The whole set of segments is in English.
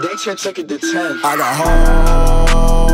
They should took it to 10. I got hoes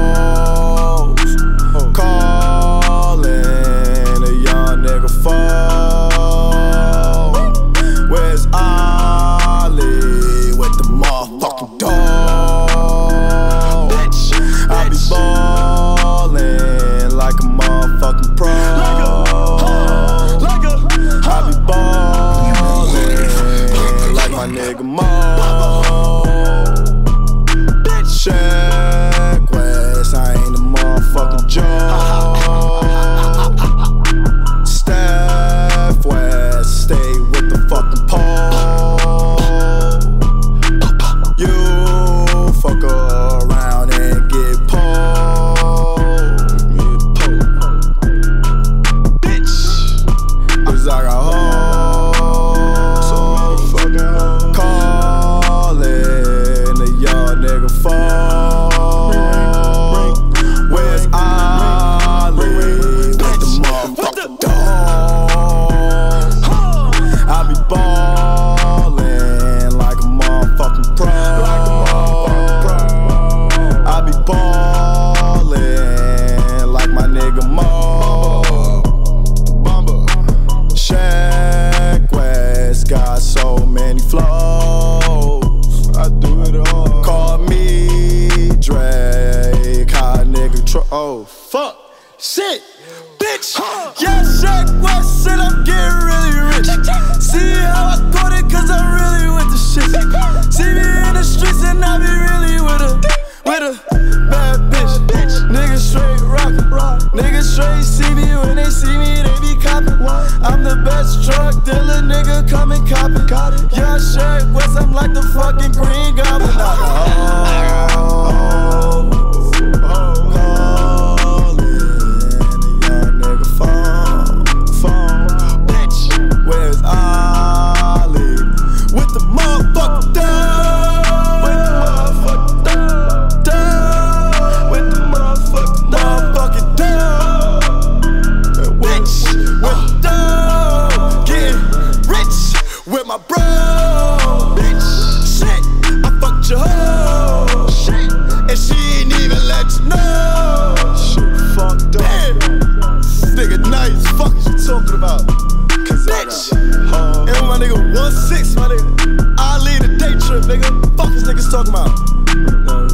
Oh fuck, shit, bitch. Yeah, Sheck Wes said I'm getting really rich. See how I got it, cause I'm really with the shit. See me in the streets and I be really with a, with a bad bitch. Niggas straight rockin', niggas straight see me when they see me, they be coppin'. I'm the best drug dealer, nigga, come and cop it. Yeah, Sheck Wes, I'm like the fucking Green Goblin. My bro. Bitch, shit, I fucked your hoe. Shit, and she ain't even let you know. Shit, fucked up. Nigga nice, fuck is you talking about? Bitch, and my nigga one six, my nigga. I lead a day trip, nigga. Fuck is niggas talking about? Oh,